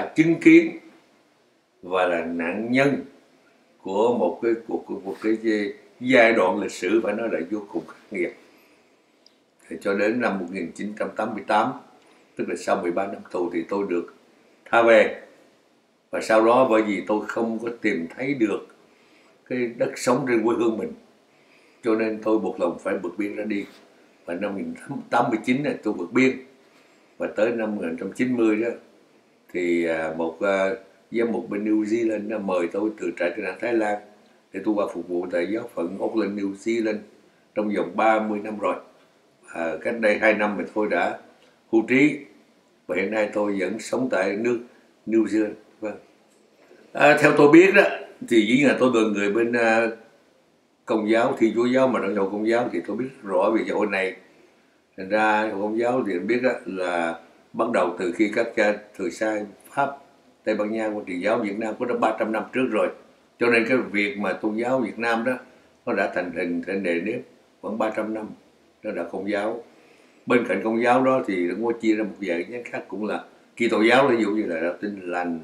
đã chứng kiến và là nạn nhân của một cái cuộc một, một cái giai đoạn lịch sử phải nói là vô cùng khắc nghiệt. Thì cho đến năm 1988 tức là sau 13 năm tù thì tôi được tha về. Và sau đó bởi vì tôi không có tìm thấy được cái đất sống trên quê hương mình cho nên tôi buộc lòng phải vượt biên ra đi. Và năm 1989 này tôi vượt biên. Và tới năm 1990 đó thì à, một à, giám mục bên New Zealand đã mời tôi từ trại tị nạn Thái Lan để tôi qua phục vụ tại giáo phận Auckland New Zealand trong vòng 30 năm rồi. À, cách đây 2 năm thì tôi đã hưu trí và hiện nay tôi vẫn sống tại nước New Zealand. Vâng. À, theo tôi biết đó thì dĩ nhiên là tôi là người bên à, công giáo thi chúa giáo mà trong hội công giáo thì tôi biết rõ về giáo hội này. Thành ra công giáo thì biết đó là bắt đầu từ khi các cha thời sai pháp, tây ban nha của truyền giáo việt nam có đã 300 năm trước rồi. Cho nên cái việc mà tôn giáo việt nam đó, nó đã thành hình, thành nề nếp khoảng 300 năm. Đó là công giáo. Bên cạnh công giáo đó thì nó có chia ra một vài nhánh khác cũng là Kitô giáo, ví dụ như là đạo tin lành.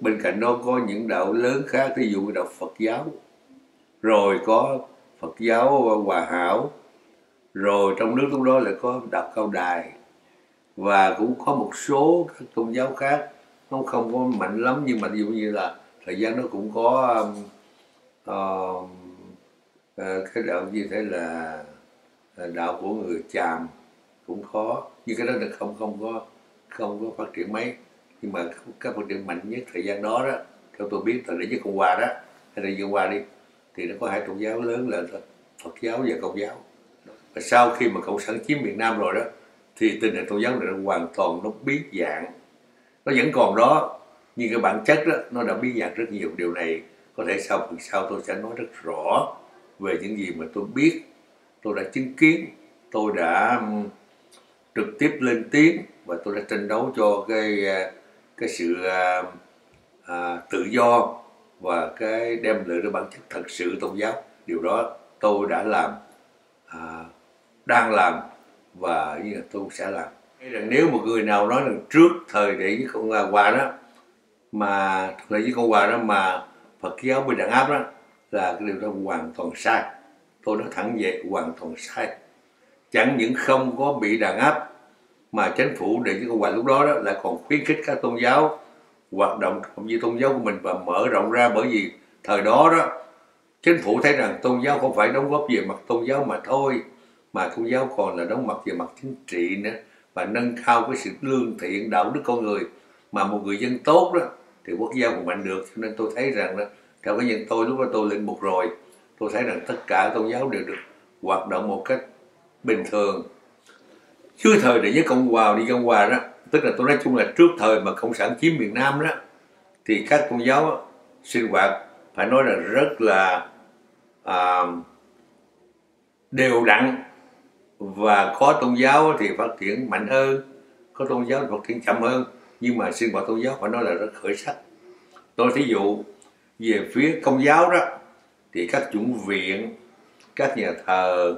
Bên cạnh đó có những đạo lớn khác, ví dụ như đạo Phật giáo. Rồi có Phật giáo Hòa Hảo. Rồi trong nước lúc đó lại có đạo Cao Đài và cũng có một số các tôn giáo khác nó không có mạnh lắm nhưng mà ví dụ như là thời gian nó cũng có um, uh, uh, cái đạo như thế là ờ, đạo của người chàm cũng khó nhưng cái đó là không không có không có phát triển mấy. Nhưng mà các phát triển mạnh nhất thời gian đó đó theo tôi biết là để với cộng hòa đó hay là cộng hòa đi thì nó có hai tôn giáo lớn là phật giáo và công giáo. Và sau khi mà cộng sản chiếm miền nam rồi đó thì tình hình tôn giáo này nó hoàn toàn nó biến dạng nó vẫn còn đó nhưng cái bản chất đó nó đã biến dạng rất nhiều. Điều này có thể sau phần sau tôi sẽ nói rất rõ về những gì mà tôi biết. Tôi đã chứng kiến tôi đã trực tiếp lên tiếng và tôi đã tranh đấu cho cái ờ, cái sự à, à, tự do và cái đem lại cái bản chất thật sự tôn giáo. Điều đó tôi đã làm à, đang làm và như là tôi sẽ làm. Rằng nếu một người nào nói rằng trước thời để với con quà đó mà thời với con quà đó mà Phật giáo bị đàn áp đó là cái điều đó hoàn toàn sai. Tôi nói thẳng vậy hoàn toàn sai. Chẳng những không có bị đàn áp mà chính phủ để với con quà lúc đó, đó lại còn khuyến khích các tôn giáo hoạt động cũng như tôn giáo của mình và mở rộng ra bởi vì thời đó đó chính phủ thấy rằng tôn giáo không phải đóng góp về mặt tôn giáo mà thôi mà tôn giáo còn là đóng mặt về mặt chính trị nữa và nâng cao cái sự lương thiện đạo đức con người. Mà một người dân tốt đó thì quốc gia cũng mạnh được cho nên tôi thấy rằng đó theo cái nhìn tôi lúc đó tôi lên một rồi tôi thấy rằng tất cả tôn giáo đều được hoạt động một cách bình thường. Chưa thời để với cộng hòa đi cộng hòa đó tức là tôi nói chung là trước thời mà cộng sản chiếm miền nam đó thì các tôn giáo sinh hoạt phải nói là rất là à, đều đặn và có tôn giáo thì phát triển mạnh hơn có tôn giáo thì phát triển chậm hơn. Nhưng mà sinh hoạt tôn giáo phải nói là rất khởi sắc. Tôi thí dụ về phía công giáo đó thì các chủng viện các nhà thờ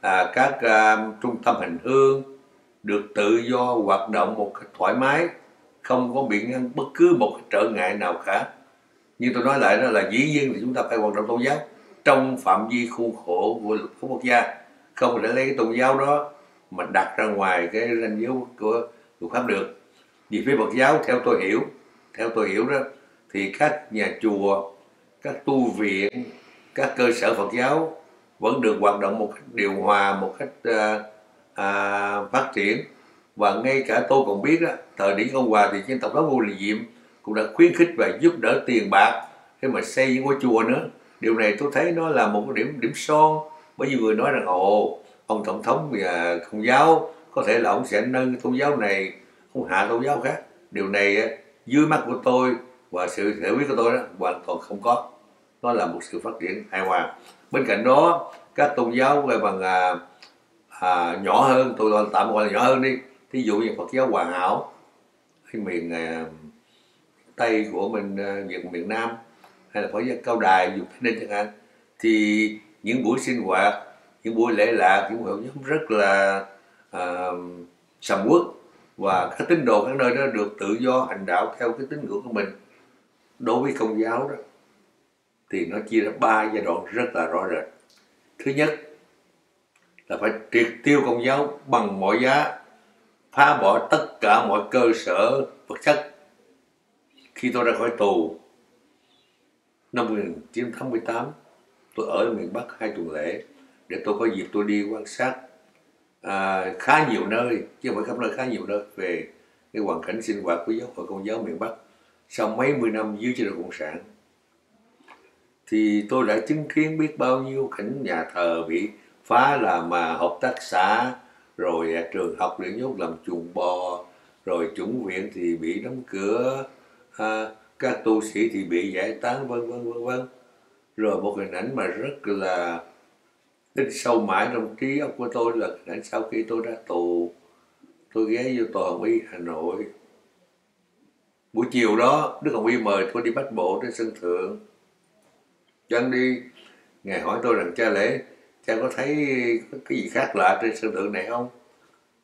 à, các à, trung tâm hành hương được tự do hoạt động một cách thoải mái không có bị ngăn bất cứ một trở ngại nào cả. Như tôi nói lại đó là dĩ nhiên thì chúng ta phải hoạt động tôn giáo trong phạm vi khuôn khổ của luật pháp quốc gia không thể lấy cái tôn giáo đó mà đặt ra ngoài cái ranh giới của luật pháp được. Vì phía Phật giáo theo tôi hiểu theo tôi hiểu đó thì các nhà chùa các tu viện các cơ sở Phật giáo vẫn được hoạt động một cách điều hòa một cách uh, à, phát triển. Và ngay cả tôi còn biết đó thời điểm ông Hòa thì trên tổng thống Ngô Đình Diệm cũng đã khuyến khích và giúp đỡ tiền bạc để mà xây những ngôi chùa nữa. Điều này tôi thấy nó là một cái điểm điểm son bởi vì người nói rằng ồ ông tổng thống và công giáo có thể là ông sẽ nâng tôn giáo này không hạ tôn giáo khác. Điều này à, dưới mắt của tôi và sự hiểu biết của tôi đó hoàn toàn không có. Nó là một sự phát triển hài hòa. Bên cạnh đó các tôn giáo về bằng à, à, nhỏ hơn tôi tạm gọi là nhỏ hơn đi. Thí dụ như Phật giáo Hòa Hảo hay miền à, Tây của mình à, Việt miền Nam hay là Phật giáo Cao Đài dù thế chẳng hạn thì những buổi sinh hoạt những buổi lễ lạc những buổi nhóm rất là uh, sầm uất. Và các tín đồ các nơi đó được tự do hành đạo theo cái tín ngưỡng của mình. Đối với công giáo đó thì nó chia ra ba giai đoạn rất là rõ rệt. Thứ nhất là phải triệt tiêu công giáo bằng mọi giá phá bỏ tất cả mọi cơ sở vật chất. Khi tôi ra khỏi tù năm 1988 tôi ở miền Bắc hai tuần lễ để tôi có dịp tôi đi quan sát à, khá nhiều nơi chứ không phải khắp nơi khá nhiều nơi về cái hoàn cảnh sinh hoạt của giáo hội công giáo miền Bắc sau mấy mươi năm dưới chế độ cộng sản. Thì tôi đã chứng kiến biết bao nhiêu cảnh nhà thờ bị phá là mà hợp tác xã rồi trường học để nhốt làm chuồng bò rồi chủng viện thì bị đóng cửa à, các tu sĩ thì bị giải tán vân vân vân vân rồi một hình ảnh mà rất là in sâu mãi trong trí óc của tôi là hình ảnh sau khi tôi ra tù. Tôi ghé vô tòa hồng y hà nội. Buổi chiều đó, đức hồng y mời tôi đi bắt bộ trên sân thượng. Chân đi, ngài hỏi tôi rằng, cha lễ, cha có thấy cái gì khác lạ trên sân thượng này không?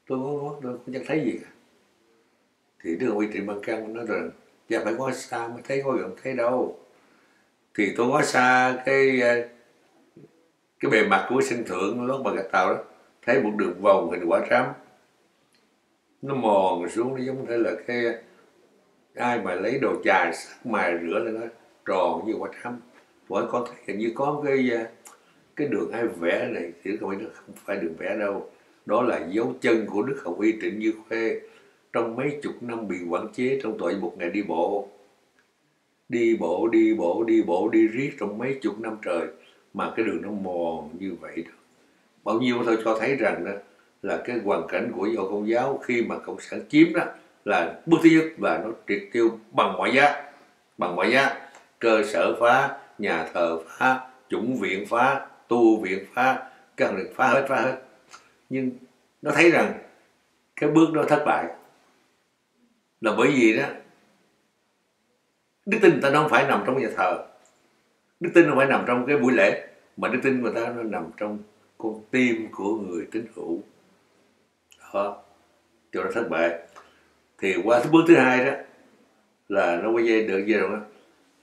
Tôi nói tôi không chẳng thấy gì cả. Thì đức hồng y trịnh văn căn nói rằng cha phải có xa mới thấy có gần thấy đâu thì tôi quá xa cái ờ, cái bề mặt của sân thượng lót bằng gạch tàu đó, thấy một đường vòng hình quả trám. Nó mòn xuống, nó giống như là cái, ai mà lấy đồ chà sắc mài rửa lên nó tròn như quả trám. Vẫn có hình như có cái ờ, cái đường ai vẽ này, thì không phải không phải đường vẽ đâu. Đó là dấu chân của đức hồng y trịnh như khuê, trong mấy chục năm bị quản chế trong tội một ngày đi bộ đi bộ đi bộ đi bộ, đi riết trong mấy chục năm trời. Mà cái đường nó mòn như vậy đó. Bao nhiêu thôi cho thấy rằng đó, là cái hoàn cảnh của giáo công giáo khi mà cộng sản chiếm đó, là bước thứ nhất là nó triệt tiêu bằng mọi giá. Bằng mọi giá. Cơ sở phá, nhà thờ phá, chủng viện phá, tu viện phá, các lực phá hết phá hết. Nhưng nó thấy rằng cái bước đó thất bại. Là bởi vì đó đức tin ta nó không phải nằm trong nhà thờ. Đức tin không phải nằm trong cái buổi lễ, mà đức tin người ta nó nằm trong con tim của người tín hữu. Đó. Cho nó thất bại. Thì qua thứ bước thứ hai đó, là nó quay dây được gì rồi đó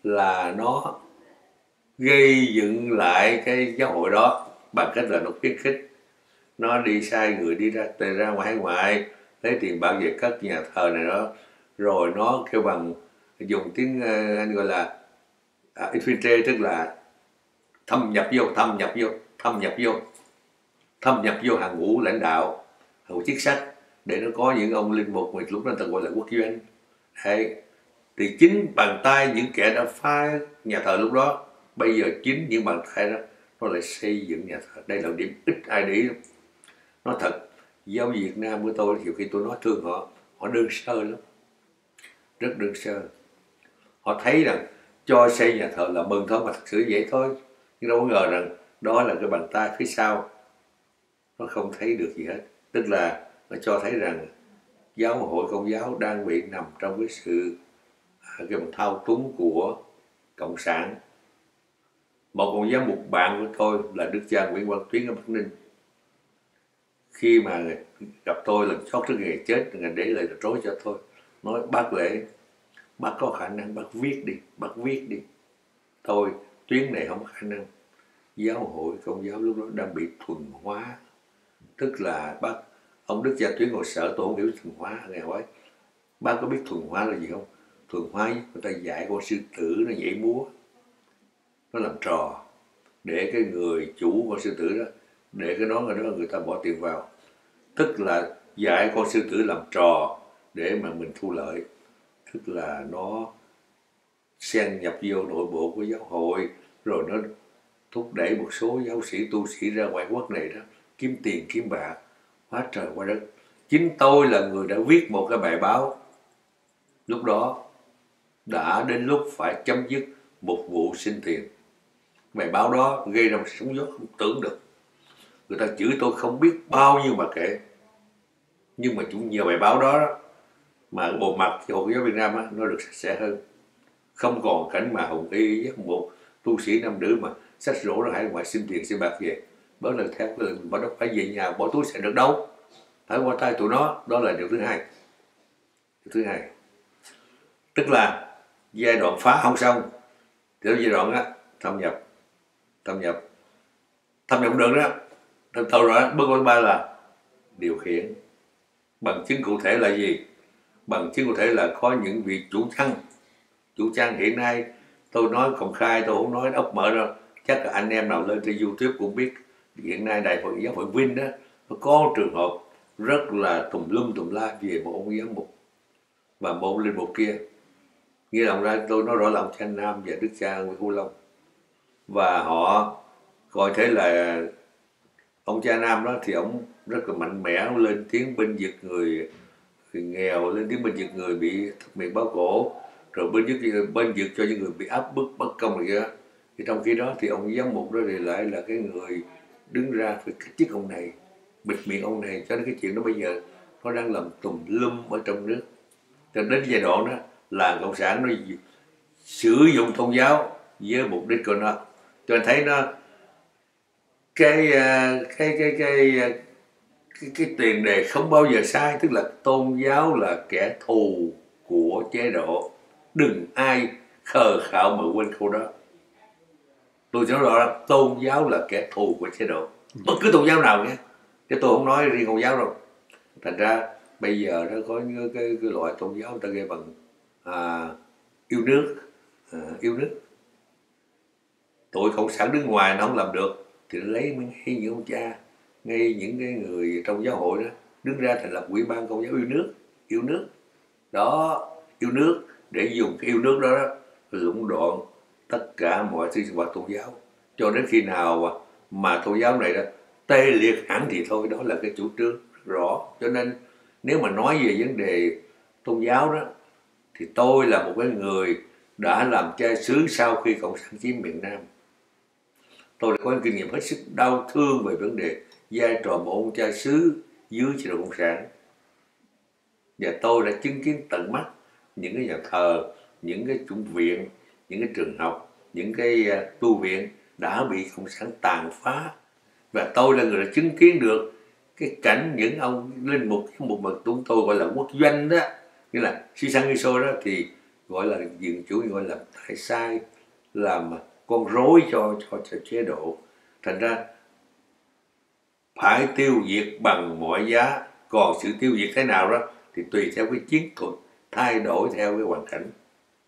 là nó gây dựng lại cái giáo hội đó bằng cách là nó khuyến khích. Nó đi sai người, đi ra ra ngoài ngoại lấy tiền bảo vệ các nhà thờ này đó. Rồi nó kêu bằng dùng tiếng anh gọi là uh, infiltrate tức là thâm nhập vô thâm nhập vô thâm nhập vô thâm nhập vô hàng ngũ lãnh đạo hàng ngũ chức sách để nó có những ông linh mục mà lúc đó ta gọi là quốc doanh. Hay thì chính bàn tay những kẻ đã phá nhà thờ lúc đó bây giờ chính những bàn tay đó nó lại xây dựng nhà thờ. Đây là điểm ít ai để ý. Nó thật giáo Việt Nam của tôi nhiều khi tôi nói thương họ họ đơn sơ lắm. Rất đơn sơ họ thấy rằng cho xây nhà thờ là mừng thôi, mà thật sự vậy thôi. Nhưng đâu có ngờ rằng đó là cái bàn tay phía sau. Nó không thấy được gì hết. Tức là nó cho thấy rằng giáo hội công giáo đang bị nằm trong cái sự à, cái thao túng của cộng sản. Một con giám mục bạn của tôi là đức cha nguyễn quang tuyến ở bắc ninh. Khi mà gặp tôi lần chót trước ngày chết, ngày để lời trối cho tôi. Nói bác lễ bác có khả năng bác viết đi, bác viết đi. Thôi, tuyến này không có khả năng. Giáo hội công giáo lúc đó đang bị thuần hóa. Tức là bác, ông đức gia tuyến ngồi sở tôi không hiểu thuần hóa ngày hỏi bác có biết thuần hóa là gì không? Thuần hóa người ta dạy con sư tử nó nhảy múa. Nó làm trò. Để cái người chủ con sư tử đó, để cái nón ở đó người ta bỏ tiền vào. Tức là dạy con sư tử làm trò để mà mình thu lợi tức là nó xen nhập vô nội bộ của giáo hội, rồi nó thúc đẩy một số giáo sĩ, tu sĩ ra ngoại quốc này đó, kiếm tiền, kiếm bạc, hóa trời qua đất. Chính tôi là người đã viết một cái bài báo. Lúc đó đã đến lúc phải chấm dứt một vụ xin tiền bài báo đó gây ra một sóng gió không tưởng được. Người ta chửi tôi không biết bao nhiêu mà kể. Nhưng mà chúng nhiều bài báo đó mà bộ mặt của hội giáo Việt Nam á, nó được sạch sẽ hơn. Không còn cảnh mà hùng y giấc một tu sĩ nam nữ mà sách rổ ra hải ngoại xin tiền xin bạc về. Đó là theo cái lệnh đâu phải về nhà bỏ túi sẽ được đâu? Phải qua tay tụi nó. Đó là điều thứ hai. Thứ hai. Tức là giai đoạn phá không xong. Thì giai đoạn á thâm nhập. Thâm nhập. Thâm nhập được đó. Thâm tàu rồi bước qua ba là điều khiển. Bằng chứng cụ thể là gì? Bằng chứng cụ thể là có những vị chủ chăn chủ trang hiện nay tôi nói công khai tôi không nói ốc mở đâu. Chắc là anh em nào lên trên youtube cũng biết hiện nay đại hội giáo hội vinh đó nó có trường hợp rất là tùm lum tùm la về một ông giám mục và một linh mục kia. Nghĩa là ra tôi nói rõ là ông cha nam và đức cha nguyễn hữu long. Và họ coi thế là ông cha nam đó thì ông rất là mạnh mẽ lên tiếng binh vực người, người nghèo lên đến bên vực người bị miệng báo cổ, rồi bên vực bên vực cho những người bị áp bức, bất công này kia. Thì trong khi đó thì ông giám mục đó thì lại là cái người đứng ra phải kích chức ông này, bịt miệng ông này, cho nên cái chuyện đó bây giờ nó đang làm tùm lum ở trong nước. Cho đến giai đoạn đó là cộng sản nó sử dụng tôn giáo với mục đích của nó. Cho nên thấy nó cái à, cái cái cái cái cái, cái tiền đề không bao giờ sai tức là tôn giáo là kẻ thù của chế độ. Đừng ai khờ khạo mà quên câu đó. Tôi nói rõ là tôn giáo là kẻ thù của chế độ. Bất cứ tôn giáo nào nhé. Chứ tôi không nói riêng tôn giáo đâu. Thành ra bây giờ nó có những cái, cái loại tôn giáo người ta gây bằng à, yêu nước à, yêu nước. Tụi cộng sản đứng ngoài nó không làm được thì nó lấy mấy hay như ông cha ngay những cái người trong giáo hội đó đứng ra thành lập quỹ ban công giáo yêu nước yêu nước. Đó yêu nước để dùng cái yêu nước đó, đó lũng đoạn tất cả mọi sinh hoạt tôn giáo. Cho đến khi nào mà, mà tôn giáo này đó tê liệt hẳn thì thôi đó là cái chủ trương rõ. Cho nên nếu mà nói về vấn đề tôn giáo đó thì tôi là một cái người đã làm cha xứ sau khi cộng sản chiếm miền nam. Tôi đã có kinh nghiệm hết sức đau thương về vấn đề vai trò một ông cha xứ dưới chế độ cộng sản. Và tôi đã chứng kiến tận mắt những cái nhà thờ những cái chủng viện những cái trường học những cái à, tu viện đã bị cộng sản tàn phá. Và tôi là người đã chứng kiến được cái cảnh những ông linh mục một mà chúng tôi gọi là quốc doanh đó nghĩa là si sang iso đó thì gọi là diện chủ gọi là tại sai làm con rối cho cho, cho chế độ. Thành ra phải tiêu diệt bằng mọi giá. Còn sự tiêu diệt thế nào đó thì tùy theo cái chiến thuật thay đổi theo cái hoàn cảnh.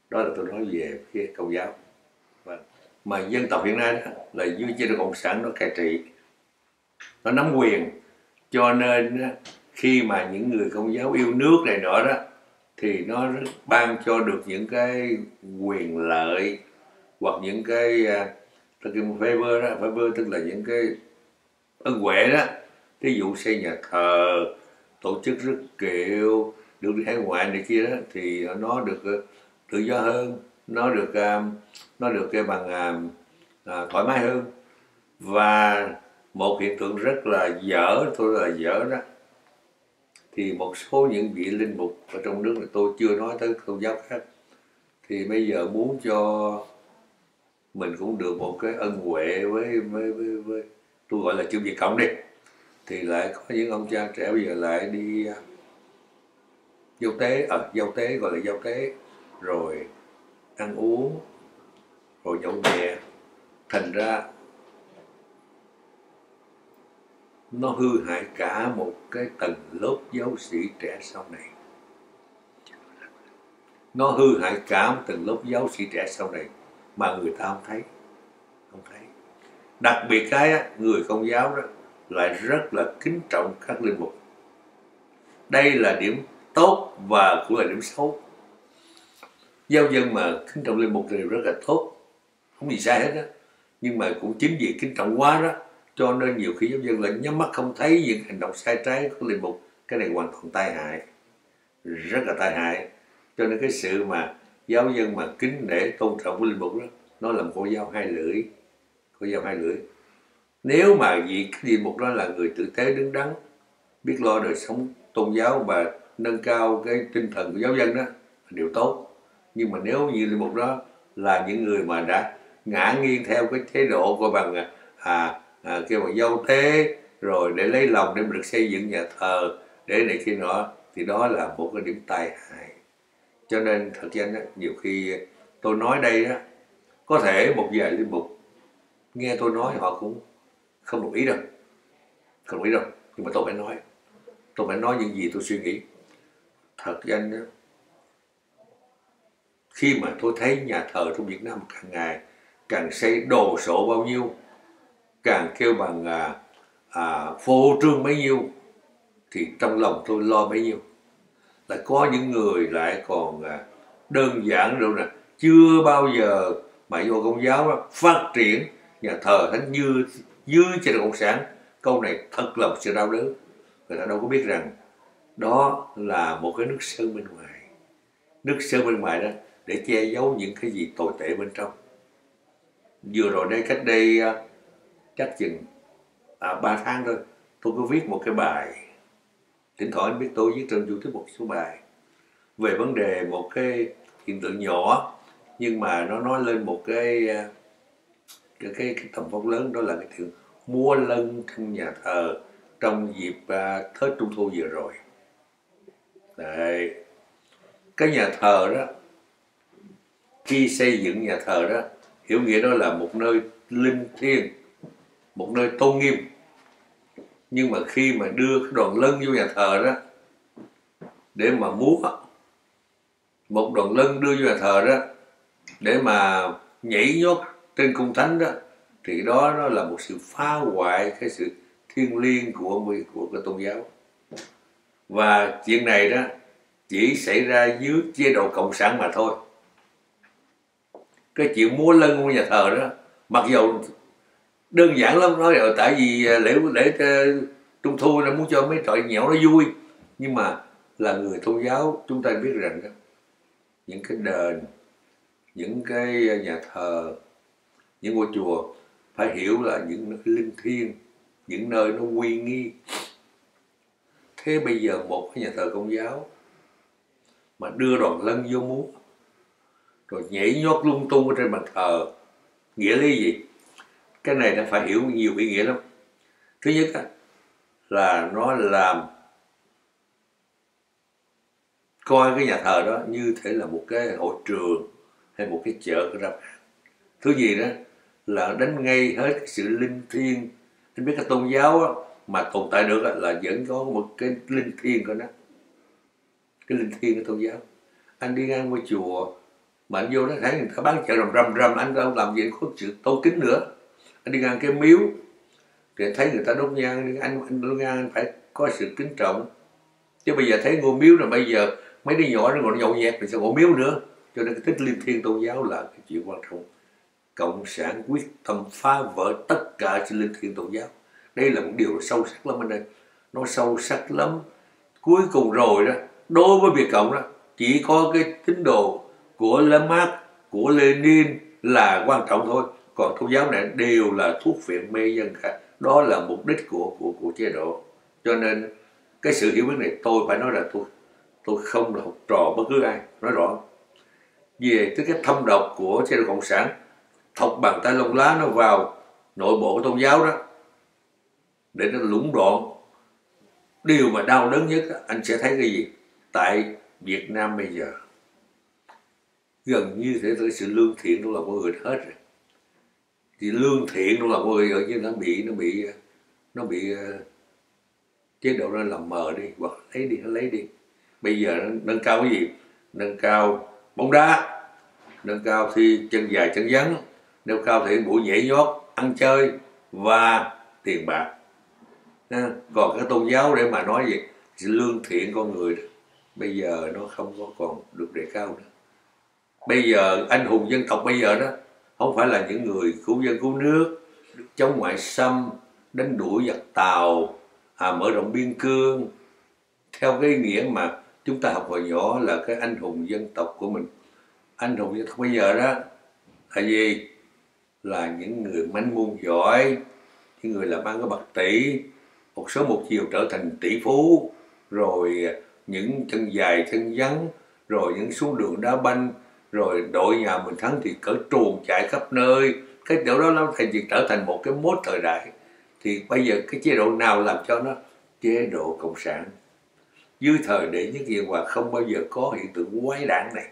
Đó là tôi nói về phía công giáo. Và mà dân tộc hiện nay đó, là dưới chế độ cộng sản nó cai trị nó nắm quyền. Cho nên khi mà những người công giáo yêu nước này nọ đó thì nó ban cho được những cái quyền lợi hoặc những cái tức là favor đó. Favor tức là những cái ân huệ đó ví dụ xây nhà thờ tổ chức rất kiệu được đi hải ngoại này kia đó thì nó được ờ, tự do hơn nó được nó được cái bằng à, thoải mái hơn. Và một hiện tượng rất là dở thôi là dở đó thì một số những vị linh mục ở trong nước này tôi chưa nói tới tôn giáo khác thì bây giờ muốn cho mình cũng được một cái ân huệ với với với, với tôi gọi là chữ Việt Cộng đi. Thì lại có những ông cha trẻ bây giờ lại đi à, giao tế ở à, giao tế gọi là giao tế rồi ăn uống rồi nhậu nhẹ thành ra nó hư hại cả một cái tầng lớp giáo sĩ trẻ sau này. Nó hư hại cả một tầng lớp giáo sĩ trẻ sau này mà người ta không thấy không thấy đặc biệt cái người công giáo đó lại rất là kính trọng các linh mục. Đây là điểm tốt và cũng là điểm xấu. Giáo dân mà kính trọng linh mục thì rất là tốt. Không gì sai hết đó. nhưng mà cũng chính vì kính trọng quá đó, cho nên nhiều khi giáo dân lại nhắm mắt không thấy những hành động sai trái của linh mục. Cái này hoàn toàn tai hại. Rất là tai hại. Cho nên cái sự mà giáo dân mà kính nể tôn trọng của linh mục đó, nó là một con dao hai lưỡi có dao hai lưỡi nếu mà vị cái mục đó là người tử tế đứng đắn biết lo đời sống tôn giáo và nâng cao cái tinh thần của giáo dân đó là điều tốt. Nhưng mà nếu như linh mục đó là những người mà đã ngã nghiêng theo cái chế độ của bằng à, à, à kêu bằng dâu thế rồi để lấy lòng để mình được xây dựng nhà thờ để này kia nọ thì đó là một cái điểm tai hại. Cho nên thật ra nhiều khi tôi nói đây đó có thể một vài linh mục nghe tôi nói họ cũng không đồng ý đâu. Không đồng ý đâu. Nhưng mà tôi phải nói. Tôi phải nói những gì tôi suy nghĩ. Thật danh đó khi mà tôi thấy nhà thờ trong Việt Nam càng ngày càng xây đồ sộ bao nhiêu càng kêu bằng à, à, phô trương bấy nhiêu thì trong lòng tôi lo bấy nhiêu. Là có những người lại còn à, đơn giản đâu nè chưa bao giờ mà vô công giáo đó, phát triển nhà thờ thánh như dưới chế độ cộng sản câu này thật là một sự đau đớn. Người ta đâu có biết rằng đó là một cái nước sơn bên ngoài. Nước sơn bên ngoài đó để che giấu những cái gì tồi tệ bên trong. Vừa rồi đây cách đây à, chắc chừng à, 3 tháng thôi tôi có viết một cái bài. Thỉnh thoảng anh biết tôi viết trên youtube một số bài về vấn đề một cái hiện tượng nhỏ nhưng mà nó nói lên một cái à, cái cái, cái tầm vóc lớn đó là cái chuyện mua lân trong nhà thờ trong dịp uh, Tết Trung Thu vừa rồi. Đấy. Cái nhà thờ đó, khi xây dựng nhà thờ đó, hiểu nghĩa đó là một nơi linh thiêng, một nơi tôn nghiêm. Nhưng mà khi mà đưa cái đoàn lân vô nhà thờ đó, để mà múa, một đoàn lân đưa vô nhà thờ đó, để mà nhảy nhót trên cung thánh đó, thì đó nó là một sự phá hoại cái sự thiêng liêng của của cái tôn giáo. Và chuyện này đó chỉ xảy ra dưới chế độ cộng sản mà thôi. Cái chuyện múa lân của nhà thờ đó mặc dù đơn giản lắm nói rồi tại vì à, lễ lễ à, trung thu nó muốn cho mấy trọi nhẽo nó vui. Nhưng mà là người tôn giáo chúng ta biết rằng đó những cái đền những cái nhà thờ những ngôi chùa phải hiểu là những nơi linh thiêng, những nơi nó uy nghi. Thế bây giờ một cái nhà thờ công giáo mà đưa đoàn lân vô múa rồi nhảy nhót lung tung ở trên bàn thờ, nghĩa lý gì? Cái này nó phải hiểu nhiều ý nghĩa lắm. Thứ nhất là nó làm coi cái nhà thờ đó như thể là một cái hội trường hay một cái chợ ra thứ gì đó là đánh ngay hết cái sự linh thiêng. Anh biết cái tôn giáo đó, mà tồn tại được là vẫn có một cái linh thiêng của nó. Cái linh thiêng của tôn giáo. Anh đi ngang qua chùa mà anh vô nó thấy người ta bán chợ rầm rầm rầm anh đâu làm gì có sự tôn kính nữa. Anh đi ngang cái miếu thì thấy người ta đốt nhang anh anh đốt nhang anh phải có sự kính trọng. Chứ bây giờ thấy ngôi miếu là bây giờ mấy đứa nhỏ nó còn nhậu nhẹt thì sao ngôi miếu nữa. Cho nên cái tích linh thiêng tôn giáo là cái chuyện quan trọng cộng sản quyết tâm phá vỡ tất cả sự linh thiêng tôn giáo. Đây là một điều sâu sắc lắm anh đây nó sâu sắc lắm. Cuối cùng rồi đó, đối với việt cộng đó, chỉ có cái tín đồ của Lenin của Lenin là quan trọng thôi. Còn tôn giáo này đều là thuốc viện mê dân cả đó là mục đích của của của chế độ. Cho nên cái sự hiểu biết này tôi phải nói là tôi tôi không là học trò bất cứ ai. Nói rõ. Về cái thâm độc của chế độ cộng sản thọc bàn tay lông lá nó vào nội bộ của tôn giáo đó, để nó lũng đoạn. Điều mà đau đớn nhất anh sẽ thấy cái gì? Tại Việt Nam bây giờ, gần như thế tới sự lương thiện nó là mọi người hết rồi. Thì lương thiện nó là mọi người ở như nó bị nó bị nó bị ờ, chế độ nó làm mờ đi, hoặc lấy đi, nó lấy đi. Bây giờ nó nâng cao cái gì? Nâng cao bóng đá, nâng cao thi chân dài, chân ngắn nêu cao thể buổi nhảy nhót ăn chơi và tiền bạc. Còn cái tôn giáo để mà nói gì? Lương thiện con người đó, bây giờ nó không có còn được đề cao nữa. Bây giờ anh hùng dân tộc bây giờ đó không phải là những người cứu dân cứu nước chống ngoại xâm đánh đuổi giặc tàu à, mở rộng biên cương. Theo cái nghĩa mà chúng ta học hồi nhỏ là cái anh hùng dân tộc của mình. Anh hùng dân tộc bây giờ đó là gì là những người manh môn giỏi, những người làm ăn có bậc tỷ. Một số một chiều trở thành tỷ phú, rồi những chân dài chân vắng, rồi những xuống đường đá banh, rồi đội nhà mình thắng thì cỡ truồng chạy khắp nơi. Cái điều đó nó thành việc trở thành một cái mốt thời đại, thì bây giờ cái chế độ nào làm cho nó? Chế độ cộng sản. Dưới thời đệ nhất hiện hòa không bao giờ có hiện tượng quái đảng này.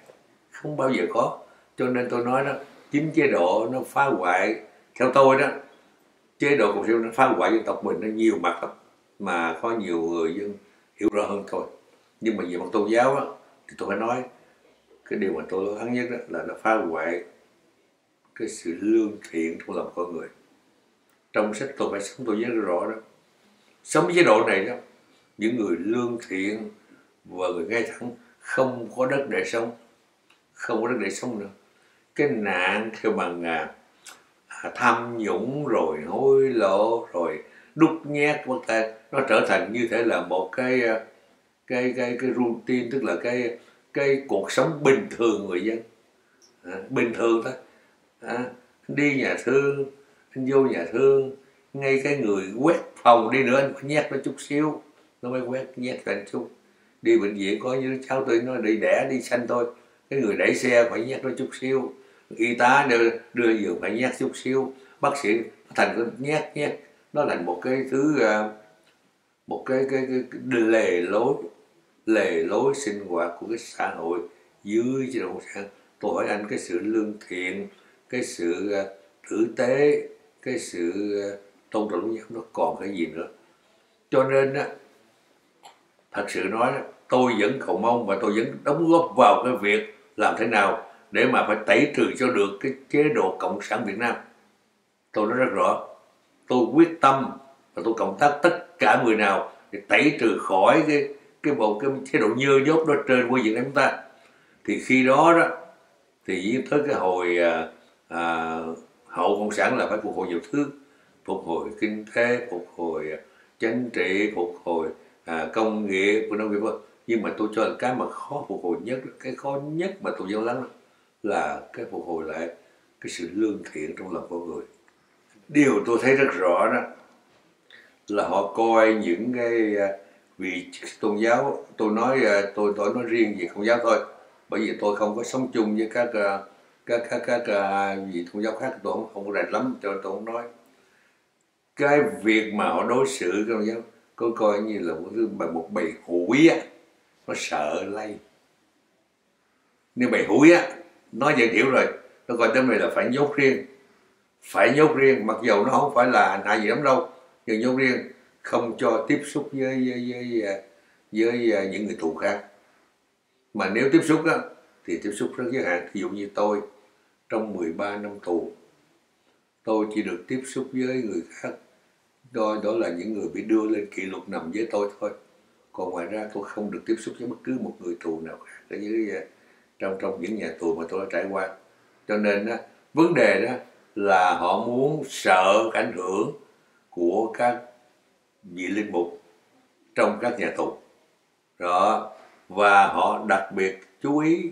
Không bao giờ có. Cho nên tôi nói đó chính chế độ nó phá hoại theo tôi đó chế độ cộng sản nó phá hoại dân tộc mình nó nhiều mặt lắm mà có nhiều người dân hiểu rõ hơn thôi nhưng mà về mặt tôn giáo đó, thì tôi phải nói cái điều mà tôi lo lắng nhất đó là nó phá hoại cái sự lương thiện trong lòng con người. Trong sách tôi phải sống tôi nhớ rõ đó sống chế độ này đó những người lương thiện và người ngay thẳng không có đất để sống không có đất để sống nữa cái nạn kêu bằng à, à, tham nhũng rồi hối lộ rồi đúc nhét của ta nó trở thành như thể là một cái à, cái cái cái routine tức là cái cái cuộc sống bình thường người dân. À, bình thường thôi. À, đi nhà thương anh vô nhà thương ngay cái người quét phòng đi nữa anh nhét nó chút xíu. Nó mới quét nhét thành chút. Đi bệnh viện có như cháu tôi nó đi đẻ đi sanh thôi. Cái người đẩy xe phải nhét nó chút xíu y tá đưa, đưa giường phải nhét chút xíu. Bác sĩ thành cái nhét nhét. Nó là một cái thứ ờ, một cái cái, cái, cái lề lối lề lối sinh hoạt của cái xã hội. Dưới chế độ cộng sản tôi hỏi anh cái sự lương thiện cái sự ờ, tử tế cái sự ờ, tôn trọng lẫn nhau nó còn cái gì nữa? Cho nên á thật sự nói tôi vẫn cầu mong và tôi vẫn đóng góp vào cái việc làm thế nào để mà phải tẩy trừ cho được cái chế độ cộng sản Việt Nam. Tôi nói rất rõ tôi quyết tâm và tôi cộng tác tất cả người nào để tẩy trừ khỏi cái cái bộ cái chế độ nhơ dốt đó trên của Việt Nam chúng ta. Thì khi đó đó thì tới cái hồi à, à, hậu cộng sản là phải phục hồi nhiều thứ. Phục hồi kinh tế phục hồi à, chính trị phục hồi à, công nghiệp của nông nghiệp. Nhưng mà tôi cho là cái mà khó phục hồi nhất cái khó nhất mà tôi giao lắng là cái phục hồi lại cái sự lương thiện trong lòng con người. Điều tôi thấy rất rõ đó là họ coi những cái à, vị tôn giáo tôi nói à, tôi tôi nói riêng về tôn giáo thôi bởi vì tôi không có sống chung với các à, các các các, vị tôn giáo khác tôi không không có rành lắm cho tôi không nói. Cái việc mà họ đối xử tôn giáo có coi như là một thứ bằng một bầy hủi á nó sợ lây. Nếu bầy hủi á nó dần hiểu rồi. Nó gọi tới này là phải nhốt riêng. Phải nhốt riêng mặc dù nó không phải là hại gì lắm đâu. Nhưng nhốt riêng không cho tiếp xúc với với với, với, với những người tù khác. Mà nếu tiếp xúc á thì tiếp xúc rất giới hạn. Ví dụ như tôi trong 13 năm tù tôi chỉ được tiếp xúc với người khác. Đó, đó là những người bị đưa lên kỷ luật nằm với tôi thôi. Còn ngoài ra tôi không được tiếp xúc với bất cứ một người tù nào khác. Ở dưới trong trong những nhà tù mà tôi đã trải qua. Cho nên đó, vấn đề đó là họ muốn sợ ảnh hưởng của các vị linh mục trong các nhà tù. Đó và họ đặc biệt chú ý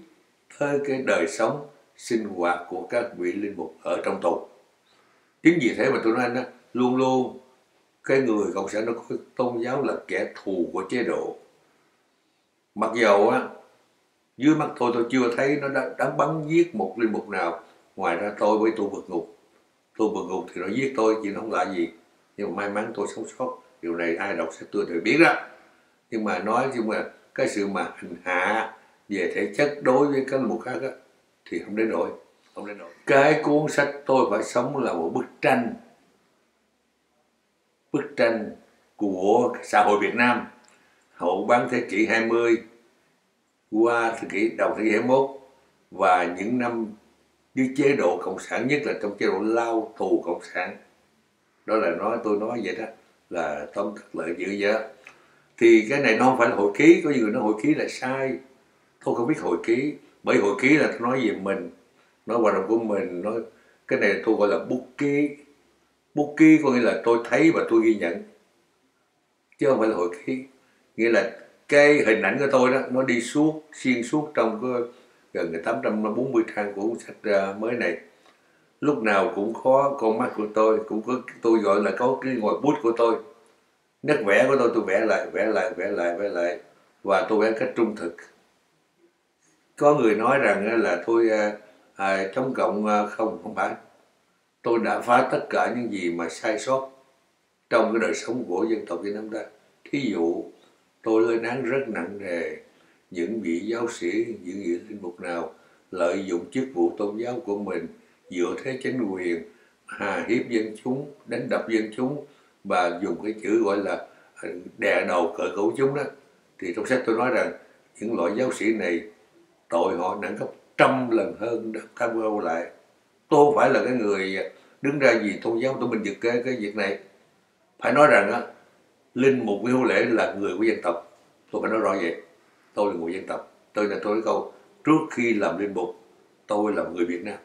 tới cái đời sống sinh hoạt của các vị linh mục ở trong tù. Chính vì thế mà tôi nói anh đó, luôn luôn cái người cộng sản nó có tôn giáo là kẻ thù của chế độ. Mặc dầu á dưới mắt tôi tôi chưa thấy nó đã, đã bắn giết một linh mục nào. Ngoài ra tôi với tôi vượt ngục. Tôi vượt ngục thì nó giết tôi chỉ không là gì. Nhưng mà may mắn tôi sống sót. Điều này ai đọc sách tôi thì biết đó. Nhưng mà nói nhưng mà cái sự mà hành hạ về thể chất đối với các linh mục khác á, thì không đến nỗi. Không đến nỗi. Cái cuốn sách tôi phải sống là một bức tranh. Bức tranh của xã hội Việt Nam. Hậu bán thế kỷ 20 qua thế kỷ, đầu thế kỷ 21 và những năm dưới chế độ cộng sản, nhất là trong chế độ lao tù cộng sản. Đó là nói, tôi nói vậy đó, là tóm tắt lợi dữ vậy thì cái này nó không phải là hội ký, có người nói hội ký là sai. Tôi không biết hội ký, bởi hội ký là tôi nói về mình, nói hoạt động của mình, nói cái này tôi gọi là bút ký. Bút ký có nghĩa là tôi thấy và tôi ghi nhận, chứ không phải là hội ký. Nghĩa là cái hình ảnh của tôi đó nó đi suốt xuyên suốt trong cái gần 840 trang của cuốn sách à, mới này. Lúc nào cũng có con mắt của tôi cũng có tôi gọi là có cái ngòi bút của tôi. Nét vẽ của tôi tôi vẽ lại vẽ lại vẽ lại vẽ lại và tôi vẽ cách trung thực. Có người nói rằng là tôi à, à, chống cộng à, không không phải. Tôi đã phá tất cả những gì mà sai sót trong cái đời sống của dân tộc Việt Nam ta. Thí dụ tôi lên án rất nặng nề. Những vị giáo sĩ, những vị linh mục nào lợi dụng chức vụ tôn giáo của mình, dựa thế chính quyền, hà hiếp dân chúng, đánh đập dân chúng, và dùng cái chữ gọi là ờ, đè đầu cởi cổ chúng đó, thì trong sách tôi nói rằng những loại giáo sĩ này tội họ nặng gấp trăm lần hơn cam vô lại. Tôi không phải là cái người ờ, đứng ra vì tôn giáo tôi mình giật cái cái việc này. Phải nói rằng á linh mục Nguyễn Hữu Lễ là người của dân tộc. Tôi phải nói rõ vậy. Tôi là người dân tộc. Tôi là tôi nói câu trước khi làm linh mục tôi là người Việt Nam.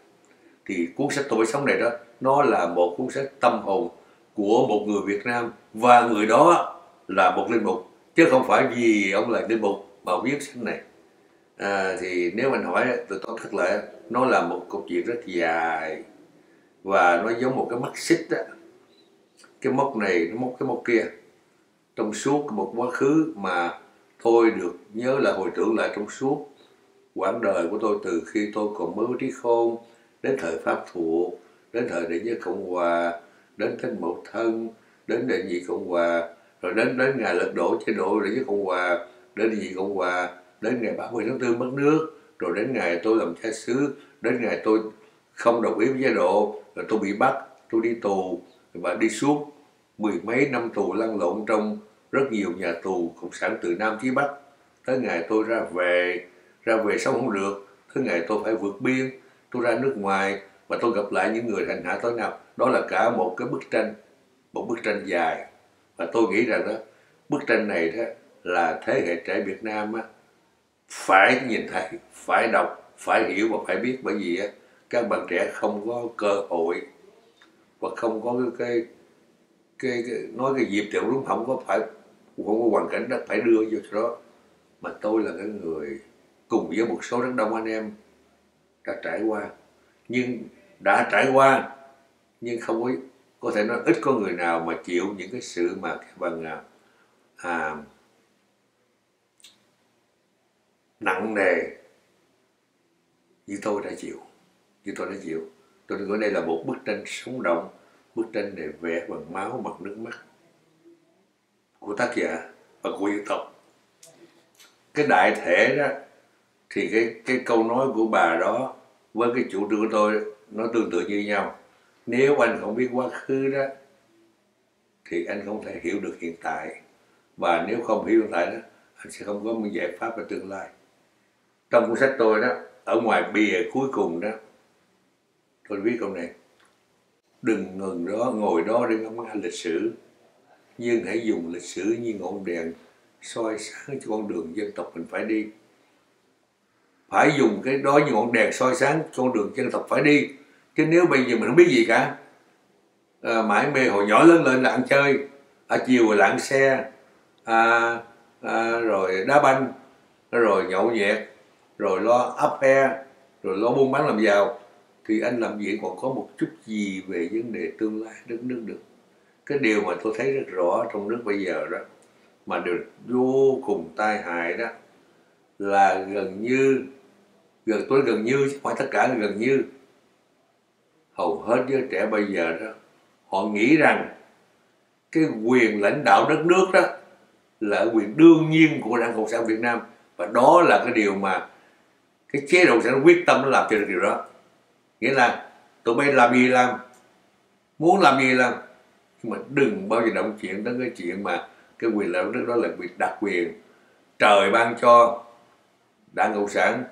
Thì cuốn sách tôi sống này đó nó là một cuốn sách tâm hồn của một người Việt Nam và người đó là một linh mục chứ không phải vì ông là linh mục mà viết sách này. À, thì nếu mình hỏi tôi tôi thật lại nó là một câu chuyện rất dài và nó giống một cái mắt xích đó cái mốc này nó móc cái mốc kia trong suốt một quá khứ mà tôi được nhớ là hồi tưởng lại trong suốt. Quãng đời của tôi từ khi tôi còn mới trí khôn, đến thời pháp thuộc đến thời đệ nhất cộng hòa, đến thánh mẫu thân, đến đệ nhị cộng hòa, rồi đến đến ngày lật đổ chế độ đệ nhất cộng hòa, đến đệ nhị cộng hòa, đến ngày 30 tháng 4 mất nước, rồi đến ngày tôi làm cha xứ, đến ngày tôi không đồng ý với chế độ, rồi tôi bị bắt, tôi đi tù và đi suốt mười mấy năm tù lăn lộn trong rất nhiều nhà tù cộng sản từ nam chí bắc. Tới ngày tôi ra về ra về sống không được. Tới ngày tôi phải vượt biên tôi ra nước ngoài và tôi gặp lại những người hành hạ tối nào. Đó là cả một cái bức tranh một bức tranh dài. Và tôi nghĩ rằng đó bức tranh này đó là thế hệ trẻ Việt Nam á, phải nhìn thấy phải đọc phải hiểu và phải biết. Bởi vì á, các bạn trẻ không có cơ hội và không có cái cái, cái nói cái dịp tiểu đúng không? Có phải không có hoàn cảnh đó phải đưa vô đó. Mà tôi là cái người cùng với một số rất đông anh em đã trải qua. Nhưng đã trải qua nhưng không có có thể nói ít có người nào mà chịu những cái sự mà bằng à, à, nặng nề như tôi đã chịu như tôi đã chịu. Tôi nghĩ đây là một bức tranh sống động bức tranh này vẽ bằng máu, bằng nước mắt của tác giả và của dân tộc. Cái đại thể đó, thì cái cái câu nói của bà đó với cái chủ trương của tôi, nó tương tự như nhau. Nếu anh không biết quá khứ đó, thì anh không thể hiểu được hiện tại. Và nếu không hiểu hiện tại đó, anh sẽ không có một giải pháp cho tương lai. Trong cuốn sách tôi đó, ở ngoài bìa cuối cùng đó, tôi viết câu này đừng ngừng đó ngồi đó để ngắm nga lịch sử. Nhưng hãy dùng lịch sử như ngọn đèn soi sáng cho con đường dân tộc mình phải đi. Phải dùng cái đó như ngọn đèn soi sáng con đường dân tộc phải đi. Chứ nếu bây giờ mình không biết gì cả à, mãi mê hồi nhỏ lớn lên là ăn chơi. Ở chiều là ăn xe. À, à, rồi đá banh. Rồi nhậu nhẹt. Rồi lo áp he rồi lo buôn bán làm giàu thì anh làm gì? Còn có một chút gì về vấn đề tương lai đất nước được? Cái điều mà tôi thấy rất rõ trong nước bây giờ đó, mà được vô cùng tai hại đó, là gần như, gần tôi gần như, chứ phải tất cả là gần như, hầu hết giới trẻ bây giờ đó, họ nghĩ rằng cái quyền lãnh đạo đất nước đó là quyền đương nhiên của đảng cộng sản việt nam, và đó là cái điều mà cái chế độ sẽ quyết tâm làm cho được điều đó nghĩa là tụi bay làm gì làm? Muốn làm gì làm? Nhưng mà đừng bao giờ động chuyện đến cái chuyện mà cái quyền lợi nước đó là việc đặc quyền. Trời ban cho đảng cộng sản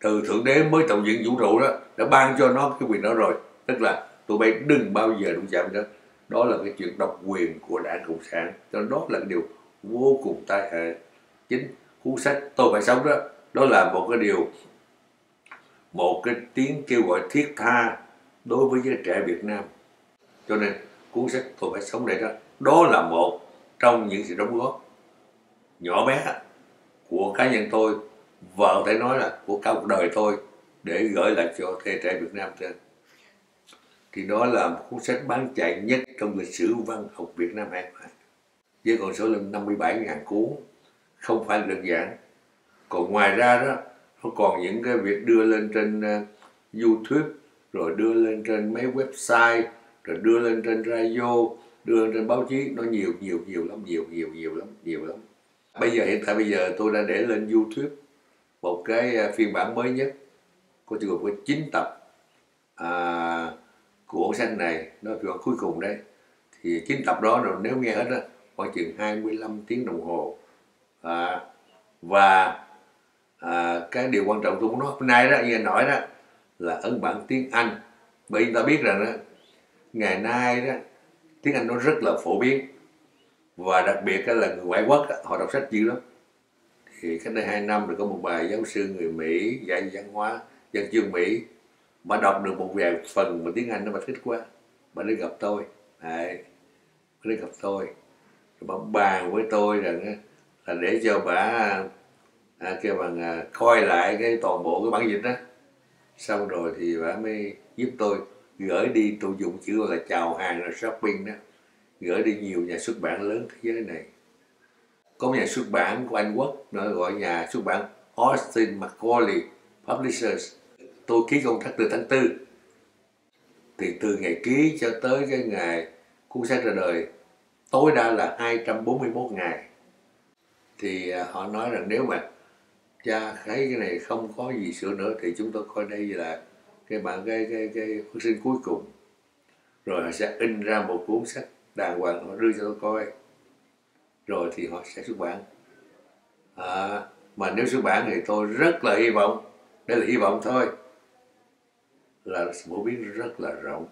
từ thượng đế mới tạo dựng vũ trụ đó, đã ban cho nó cái quyền đó rồi. Tức là tụi bay đừng bao giờ đụng chạm đó đó là cái chuyện độc quyền của đảng cộng sản. Cho nên đó là cái điều vô cùng tai hại. Chính cuốn sách tôi phải sống đó đó là một cái điều một cái tiếng kêu gọi thiết tha đối với giới trẻ Việt Nam. Cho nên cuốn sách tôi phải sống đây đó đó là một trong những sự đóng góp nhỏ bé của cá nhân tôi và có thể nói là của cả cuộc đời tôi để gửi lại cho thế trẻ Việt Nam trên thì đó là một cuốn sách bán chạy nhất trong lịch sử văn học Việt Nam hiện nay với con số lên 57.000 cuốn, không phải đơn giản. Còn ngoài ra đó nó còn những cái việc đưa lên trên uh, YouTube rồi đưa lên trên mấy website rồi đưa lên trên radio đưa lên trên báo chí. Nó nhiều nhiều nhiều lắm nhiều nhiều nhiều lắm nhiều lắm. Bây giờ hiện tại bây giờ tôi đã để lên youtube một cái ờ, phiên bản mới nhất. Có gồm có chín tập. À, của xanh này nó phiên cuối cùng đấy. Thì chín tập đó rồi nếu nghe hết á khoảng chừng 25 tiếng đồng hồ. À, và à, cái điều quan trọng tôi muốn nói hôm nay đó như nói đó là ấn bản tiếng Anh. Bởi vì ta biết rằng đó ngày nay đó tiếng Anh nó rất là phổ biến. Và đặc biệt là người ngoại quốc đó, họ đọc sách nhiều lắm. Thì cách đây hai năm rồi có một bài giáo sư người Mỹ dạy văn hóa dân chương Mỹ bà đọc được một vài phần mà tiếng Anh nó bà thích quá bà đến gặp tôi. Đấy. bà đến gặp tôi. Bà bàn với tôi rằng là để cho bà à, kêu bằng à, coi lại cái toàn bộ cái bản dịch đó. Xong rồi thì bà mới giúp tôi gửi đi tôi dùng chữ là chào hàng là shopping đó. Gửi đi nhiều nhà xuất bản lớn thế giới này. Có nhà xuất bản của Anh Quốc nó gọi nhà xuất bản Austin Macaulay Publishers. Tôi ký công tác từ tháng tư. Thì từ ngày ký cho tới cái ngày cuốn sách ra đời tối đa là 241 ngày. Thì à, họ nói rằng nếu mà cha thấy cái này không có gì sửa nữa thì chúng tôi coi đây là cái bản cái cái cái phát sinh cuối cùng. Rồi họ sẽ in ra một cuốn sách đàng hoàng họ đưa cho tôi coi. Rồi thì họ sẽ xuất bản. À, mà nếu xuất bản thì tôi rất là hy vọng đây là hy vọng thôi là phổ biến rất là rộng.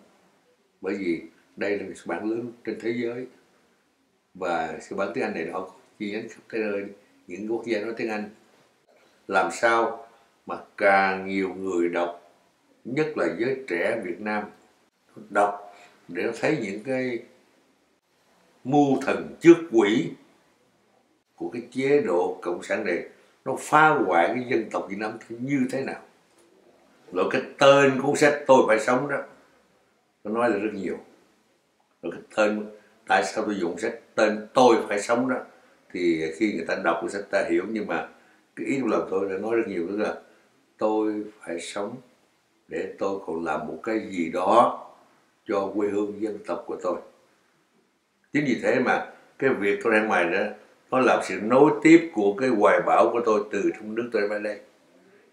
Bởi vì đây là xuất bản lớn trên thế giới và xuất bản tiếng Anh này họ có chi nhánh khắp thế giới những quốc gia nói tiếng Anh làm sao mà càng nhiều người đọc, nhất là giới trẻ Việt Nam, đọc để thấy những cái mưu thần trước quỷ của cái chế độ cộng sản này, nó phá hoại cái dân tộc Việt Nam như thế nào? Rồi cái tên cuốn sách tôi phải sống đó, nó nói là rất nhiều. Rồi cái tên, tại sao tôi dùng sách tên tôi phải sống đó? Thì khi người ta đọc cuốn sách ta hiểu, nhưng mà cái ý trong lòng tôi đã nói rất nhiều, tức là tôi phải sống để tôi còn làm một cái gì đó cho quê hương dân tộc của tôi. Chính vì thế mà cái việc tôi đang ngoài đó, nó làm sự nối tiếp của cái hoài bão của tôi từ trong nước tôi đến đây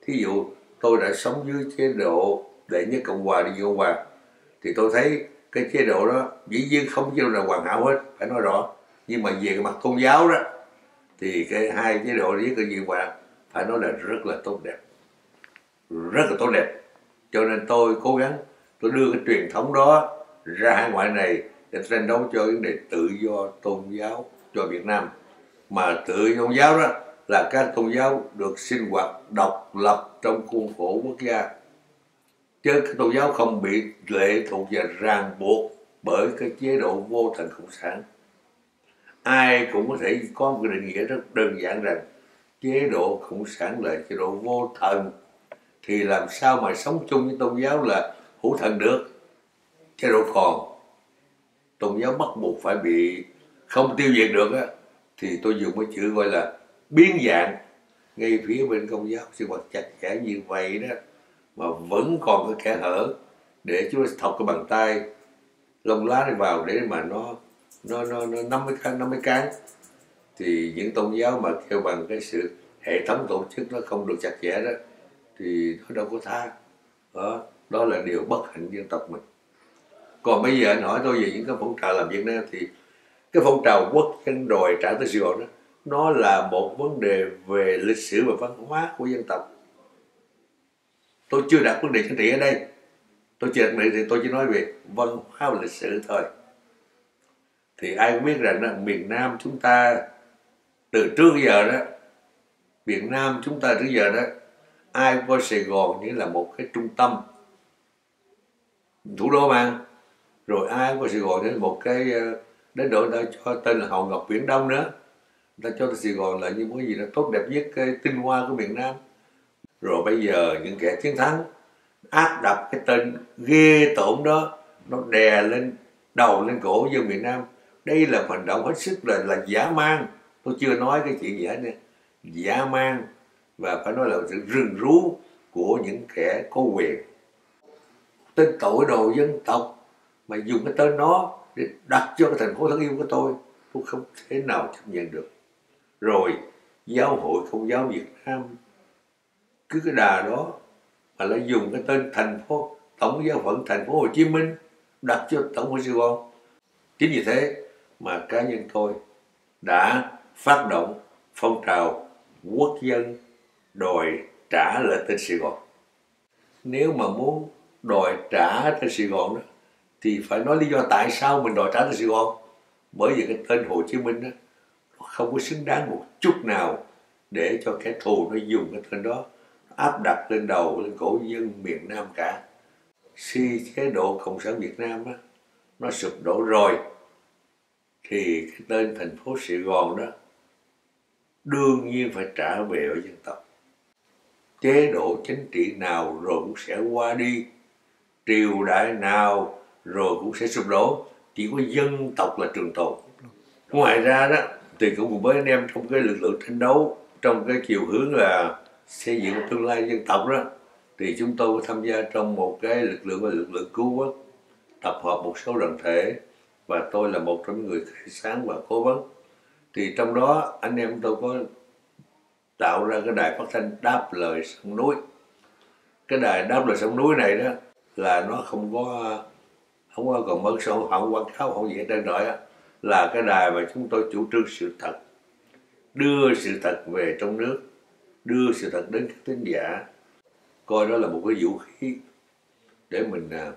thí dụ tôi đã sống dưới chế độ đệ nhất cộng hòa đi cộng hòa thì tôi thấy cái chế độ đó dĩ nhiên không chế độ nào hoàn hảo hết, phải nói rõ. Nhưng mà về cái mặt tôn giáo đó thì cái hai chế độ lý cái duy hòa phải nói là rất là tốt đẹp. Rất là tốt đẹp. Cho nên tôi cố gắng, tôi đưa cái truyền thống đó ra hải ngoại này để tranh đấu cho vấn đề tự do tôn giáo cho Việt Nam. Mà tự do tôn giáo đó là các tôn giáo được sinh hoạt độc lập trong khuôn khổ quốc gia. Chứ các tôn giáo không bị lệ thuộc và ràng buộc bởi cái chế độ vô thần cộng sản ai cũng có thể có một cái định nghĩa rất đơn giản rằng chế độ cộng sản là chế độ vô thần. Thì làm sao mà sống chung với tôn giáo là hữu thần được? Chế độ còn. Tôn giáo bắt buộc phải bị không tiêu diệt được á. Thì tôi dùng cái chữ gọi là biến dạng. Ngay phía bên công giáo sinh hoạt chặt chẽ như vậy đó. Mà vẫn còn cái kẽ hở để chúng ta thọc cái bàn tay, lông lá này vào để mà nó nó nó nó năm mươi cán năm thì những tôn giáo mà kêu bằng cái sự hệ thống tổ chức nó không được chặt chẽ đó, thì nó đâu có tha. Đó đó là điều bất hạnh dân tộc mình. Còn bây giờ anh hỏi tôi về những cái phong trào làm việc nam thì cái phong trào quốc dân đòi trả tới Sài Gòn đó, nó là một vấn đề về lịch sử và văn hóa của dân tộc. Tôi chưa đặt vấn đề chính trị ở đây. Tôi chưa đặt vấn đề thì tôi chỉ nói về văn hóa và lịch sử thôi thì ai cũng biết rằng đó, miền Nam chúng ta từ trước giờ đó miền Nam chúng ta trước giờ đó ai coi Sài Gòn như là một cái trung tâm thủ đô mà. Rồi ai coi Sài Gòn như là một cái ờ, đến độ ta cho tên là Hậu Ngọc Viễn Đông nữa. Ta cho Sài Gòn là như một cái gì đó tốt đẹp nhất cái tinh hoa của miền Nam. Rồi bây giờ những kẻ chiến thắng áp đặt cái tên ghê tởm đó nó đè lên đầu lên cổ dân miền Nam đây là hành động hết sức là là giả mang. Tôi chưa nói cái chuyện giả nữa giả mang và phải nói là sự rừng rú của những kẻ có quyền. Tên tội đồ dân tộc mà dùng cái tên nó để đặt cho cái thành phố thân yêu của tôi tôi không thể nào chấp nhận được. Rồi, giáo hội công giáo Việt Nam, cứ cái đà đó mà lại dùng cái tên thành phố, tổng giáo phận thành phố Hồ Chí Minh đặt cho tổng hội Sài Gòn. Chính vì thế mà cá nhân tôi đã phát động phong trào quốc dân đòi trả lại tên Sài Gòn. Nếu mà muốn đòi trả tên Sài Gòn đó, thì phải nói lý do tại sao mình đòi trả tên Sài Gòn. Bởi vì cái tên Hồ Chí Minh đó không có xứng đáng một chút nào để cho kẻ thù nó dùng cái tên đó áp đặt lên đầu lên cổ dân miền Nam cả. Khi chế độ cộng sản Việt Nam đó, nó sụp đổ rồi thì cái tên thành phố Sài Gòn đó, đương nhiên phải trả về ở dân tộc. Chế độ chính trị nào rồi cũng sẽ qua đi, triều đại nào rồi cũng sẽ sụp đổ. Chỉ có dân tộc là trường tồn. Ngoài ra đó, thì cũng cùng với anh em trong cái lực lượng tranh đấu, trong cái chiều hướng là xây dựng tương lai dân tộc đó, thì chúng tôi tham gia trong một cái lực lượng là lực lượng cứu quốc, tập hợp một số đoàn thể và tôi là một trong những người khai sáng và cố vấn. Thì trong đó, anh em tôi có tạo ra cái đài phát thanh đáp lời sông núi. Cái đài đáp lời sông núi này đó là nó không có không có còn mất sâu không quảng cáo không gì hết trơn rồi á. Là cái đài mà chúng tôi chủ trương sự thật, đưa sự thật về trong nước, đưa sự thật đến các thính giả. Coi đó là một cái vũ khí để mình à,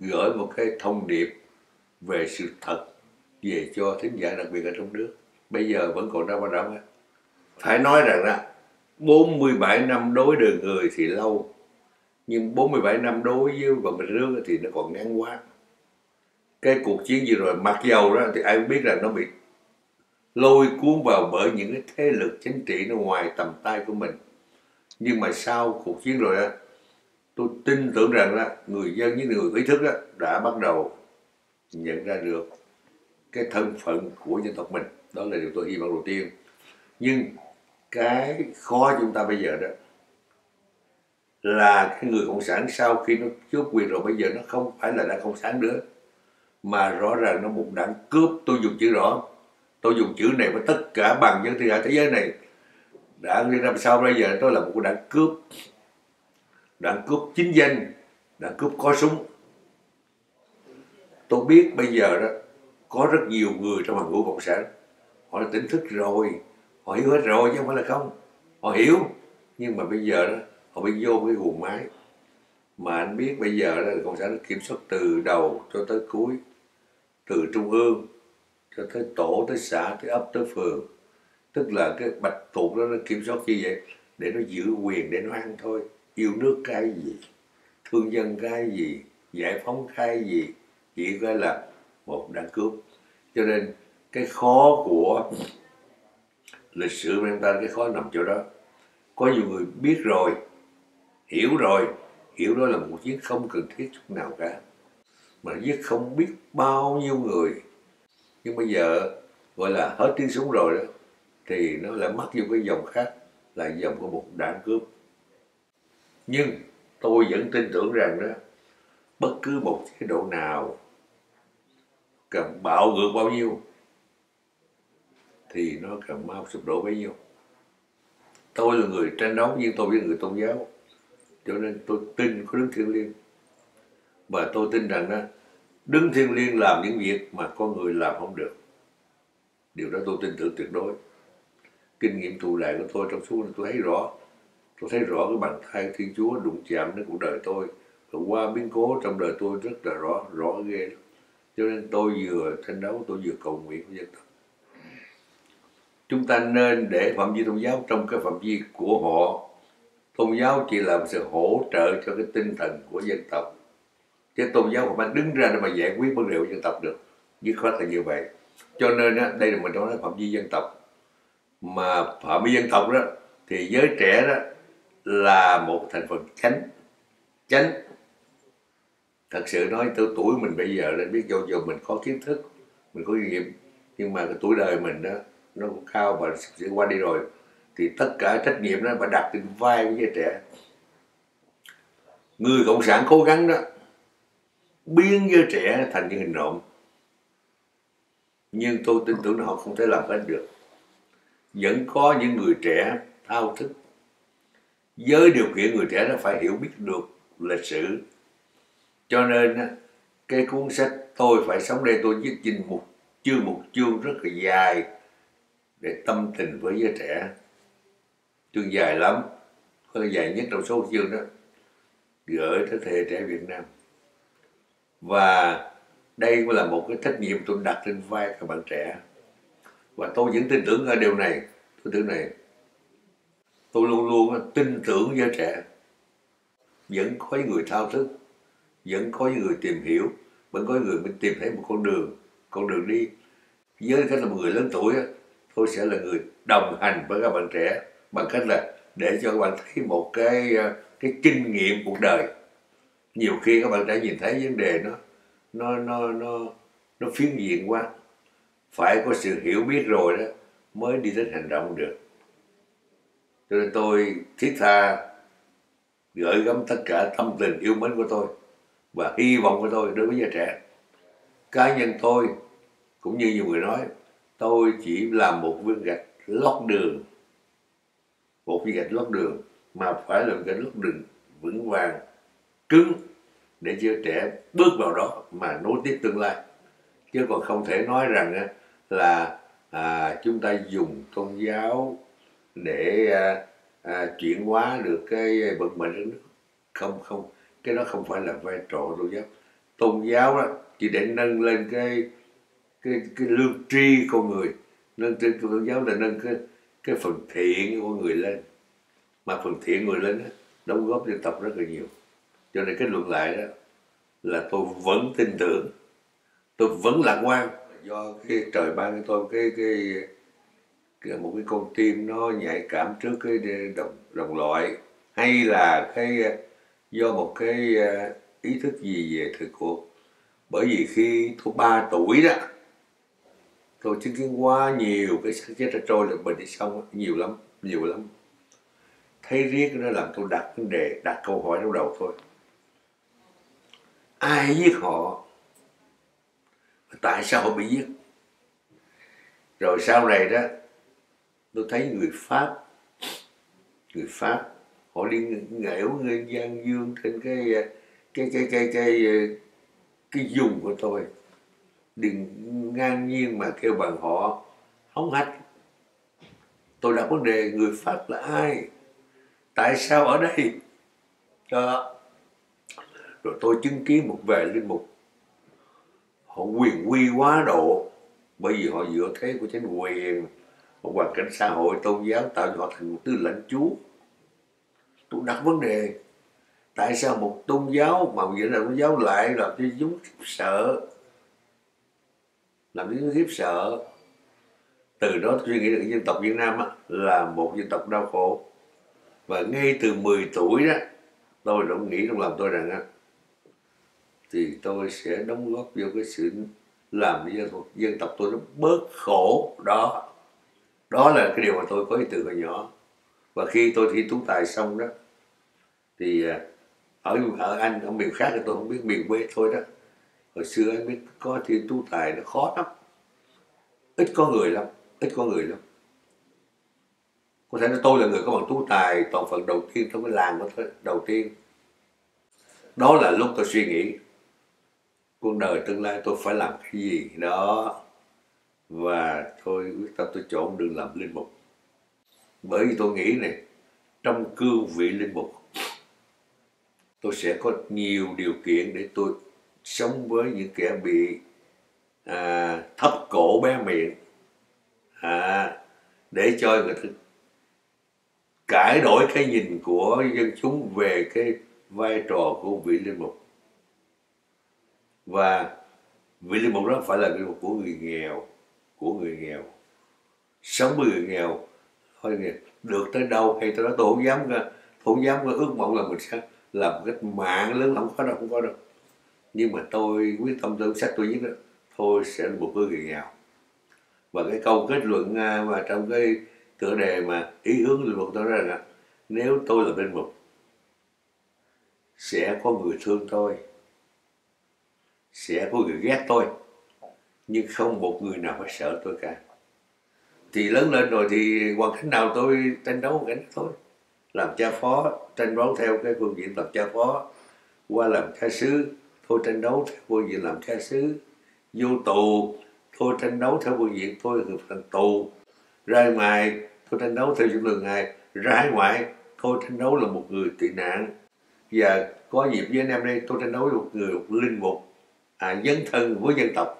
gửi một cái thông điệp về sự thật về cho thính giả đặc biệt ở trong nước. Bây giờ vẫn còn đang hoạt động phải nói rằng là 47 năm đối đời người thì lâu, nhưng 47 năm đối với và mệnh nước thì nó còn ngắn quá. Cái cuộc chiến gì rồi, mặc dầu đó thì ai cũng biết là nó bị lôi cuốn vào bởi những cái thế lực chính trị nó ngoài tầm tay của mình. Nhưng mà sau cuộc chiến rồi đó tôi tin tưởng rằng là người dân với người ý thức đó đã bắt đầu nhận ra được cái thân phận của dân tộc mình. Đó là điều tôi hy vọng đầu tiên. Nhưng cái khó chúng ta bây giờ đó là cái người cộng sản sau khi nó chốt quyền rồi, bây giờ nó không phải là đảng cộng sản nữa, mà rõ ràng nó một đảng cướp. Tôi dùng chữ rõ, tôi dùng chữ này với tất cả bằng dân thiên hạ thế giới này đảng Việt năm sau bây giờ tôi là một đảng cướp đảng cướp chính danh đảng cướp có súng. Tôi biết bây giờ đó, có rất nhiều người trong hàng ngũ cộng sản, họ đã tỉnh thức rồi, họ hiểu hết rồi chứ không phải là không. Họ hiểu, nhưng mà bây giờ đó, họ bị vô cái guồng máy. Mà anh biết bây giờ đó là cộng sản kiểm soát từ đầu cho tới cuối, từ trung ương cho tới tổ, tới xã, tới ấp, tới phường. Tức là cái bạch tuộc đó nó kiểm soát như vậy để nó giữ quyền, để nó ăn thôi yêu nước cái gì, thương dân cái gì, giải phóng cái gì, chỉ gọi là một đảng cướp cho nên cái khó của lịch sử của ta cái khó nằm chỗ đó. Có nhiều người biết rồi, hiểu rồi, hiểu đó là một chiến không cần thiết chút nào cả. Mà giết không biết bao nhiêu người. Nhưng bây giờ gọi là hết tiếng súng rồi đó, thì nó lại mắc vô cái dòng khác, là dòng của một đảng cướp nhưng tôi vẫn tin tưởng rằng đó, bất cứ một chế độ nào cần bạo ngược bao nhiêu, thì nó cần mau sụp đổ bấy nhiêu. Tôi là người tranh đấu nhưng tôi với người tôn giáo, cho nên tôi tin có đứng thiêng liêng. Và tôi tin rằng đó đứng thiêng liêng làm những việc mà con người làm không được. Điều đó tôi tin tưởng tuyệt đối. Kinh nghiệm tù đại của tôi trong suốt tôi thấy rõ tôi thấy rõ cái bàn tay thiên chúa đụng chạm đến cuộc đời tôi. Và qua biến cố trong đời tôi rất là rõ rõ ghê cho nên tôi vừa tranh đấu tôi vừa cầu nguyện với dân tộc. Chúng ta nên để phạm vi tôn giáo trong cái phạm vi của họ. Tôn giáo chỉ là một sự hỗ trợ cho cái tinh thần của dân tộc. Chứ tôn giáo không phải đứng ra để mà giải quyết vấn đề của dân tộc được. Dứt khoát là như vậy. Cho nên á, đây là mình nói phạm vi dân tộc. Mà phạm vi dân tộc đó thì giới trẻ đó là một thành phần chánh chánh. Thật sự nói tới tuổi mình bây giờ nên biết cho dù mình có kiến thức, mình có kinh nghiệm, nhưng mà cái tuổi đời mình đó, nó cũng cao và sẽ qua đi rồi. Thì tất cả trách nhiệm đó phải đặt trên vai của giới trẻ. Người cộng sản cố gắng đó, biến giới trẻ thành những hình nộm nhưng tôi tin tưởng là họ không thể làm hết được. Vẫn có những người trẻ thao thức với điều kiện người trẻ nó phải hiểu biết được lịch sử. Cho nên cái cuốn sách tôi phải sống đây tôi viết trình một chương một chương rất là dài để tâm tình với giới trẻ. Chương dài lắm hơi dài nhất trong số chương đó. Gửi tới thế hệ trẻ Việt Nam. Và đây cũng là một cái trách nhiệm tôi đặt lên vai các bạn trẻ. Và tôi vẫn tin tưởng ở điều này. Tôi tưởng này tôi luôn luôn tin tưởng giới trẻ. Vẫn có những người thao thức, vẫn có những người tìm hiểu, vẫn có những người mình tìm thấy một con đường con đường đi. Với cách là một người lớn tuổi tôi sẽ là người đồng hành với các bạn trẻ bằng cách là để cho các bạn thấy một cái à, cái kinh nghiệm cuộc đời. Nhiều khi các bạn đã nhìn thấy vấn đề nó nó nó nó nó phiến diện quá. Phải có sự hiểu biết rồi đó mới đi đến hành động được cho nên tôi thiết tha gửi gắm tất cả tâm tình yêu mến của tôi và hy vọng của tôi đối với giới trẻ. Cá nhân tôi cũng như nhiều người nói tôi chỉ làm một viên gạch lót đường một viên gạch lót đường mà phải là cái lót đường vững vàng cứng để cho trẻ bước vào đó mà nối tiếp tương lai. Chứ còn không thể nói rằng là à, chúng ta dùng tôn giáo để à, à, chuyển hóa được cái vận mệnh đất nước. Không không cái đó không phải là vai trò tôn giáo. Tôn giáo đó chỉ để nâng lên cái cái cái lương tri con người. Nâng trên tôn giáo là nâng cái cái phần thiện của người lên. Mà phần thiện người lên đó, đóng góp dân tộc rất là nhiều. Cho nên cái luận lại đó là tôi vẫn tin tưởng tôi vẫn lạc quan. Do cái trời ban cho tôi cái, cái một cái con tim nó nhạy cảm trước cái đồng đồng loại, hay là cái, do một cái à, ý thức gì về thời cuộc. Bởi vì khi tôi ba tuổi đó, tôi chứng kiến quá nhiều cái xác chết đã trôi lên bờ đi sông nhiều lắm nhiều lắm. Thấy riết nó làm tôi đặt vấn đề, đặt câu hỏi trong đầu thôi ai giết họ? Tại sao họ bị giết? Rồi sau này đó tôi thấy người pháp người pháp, họ đi nghẽo lên gian dương trên cái cái cái cái cái cái dùng của tôi. Đừng ngang nhiên mà kêu bằng họ, hóng hách. Tôi đặt vấn đề, người pháp là ai? Tại sao ở đây? Đó. Rồi tôi chứng kiến một vài linh mục. Họ quyền quy quá độ. Bởi vì họ dựa thế của chính quyền một hoàn cảnh xã hội tôn giáo tạo cho họ thành một tư lãnh chúa. Tôi đặt vấn đề tại sao một tôn giáo mà nghĩa là tôn giáo lại làm cho chúng sợ? Làm cho chúng khiếp sợ. Từ đó tôi suy nghĩ được dân tộc Việt Nam á, là một dân tộc đau khổ. Và ngay từ 10 tuổi đó tôi đã nghĩ trong lòng tôi rằng á, thì tôi sẽ đóng góp vô cái sự làm cho dân, dân tộc tôi nó bớt khổ đó đó là cái điều mà tôi có từ hồi nhỏ. Và khi tôi thi tú tài xong đó, thì à, ở ở anh, ở miền khác thì tôi không biết, miền quê thôi đó. Hồi xưa anh biết có thi tú tài nó khó lắm. Ít có người lắm, ít có người lắm. Có thể là tôi là người có bằng tú tài, toàn phần đầu tiên trong cái làng của tôi, đầu tiên. Đó là lúc tôi suy nghĩ, cuộc đời tương lai tôi phải làm cái gì? Đó và tôi quyết tâm tôi chọn đường làm linh mục. Bởi vì tôi nghĩ này trong cương vị linh mục tôi sẽ có nhiều điều kiện để tôi sống với những kẻ bị à, thấp cổ bé miệng à, để cho người ta cải đổi cái nhìn của dân chúng về cái vai trò của vị linh mục. Và vị linh mục đó phải là linh mục của người nghèo của người nghèo. Sống với người nghèo, thôi nghèo được tới đâu hay tới đó, tôi không dám tôi không dám ước mong là mình sẽ làm một cách mạng lớn không có đâu, không có đâu. Nhưng mà tôi, quyết tâm tôi sách tôi viết đó thôi sẽ là một người nghèo. Và cái câu kết luận à, mà trong cái tựa đề mà ý hướng luận tôi nói là nếu tôi là bên mục, sẽ có người thương tôi, sẽ có người ghét tôi nhưng không một người nào phải sợ tôi cả. Thì lớn lên rồi thì hoàn cảnh nào tôi tranh đấu hoàn cảnh thôi. Làm cha phó tranh đấu theo cái phương diện làm cha phó qua làm cha sứ thôi tranh đấu theo phương diện làm cha sứ. vô tù thôi tranh đấu theo phương diện thôi được thành tù. Ra ngoài thôi tranh đấu theo những đường ngài ra ngoại thôi tranh đấu là một người tị nạn. Và có dịp với anh em đây tôi tranh đấu với một người một linh mục à, dân thân với dân tộc.